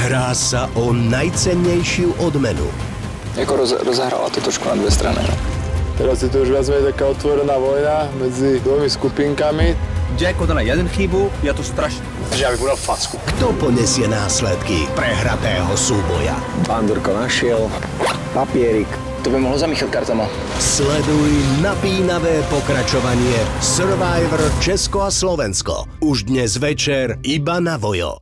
Hrá sa o najcennejšiu odmenu. Jako roz, rozahrala to trošku na dve strany. No. Teraz je to už viac menej taká otvorená vojna medzi dvomi skupinkami. Jack odala jeden chybu, ja to strašne. Že ja by budal facku. Kto ponesie následky prehratého súboja? Pandurko našiel papierik. To by mohlo zamýchať kartama. No. Sleduj napínavé pokračovanie Survivor Česko a Slovensko. Už dnes večer iba na Vojo.